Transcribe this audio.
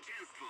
zwycięstwo!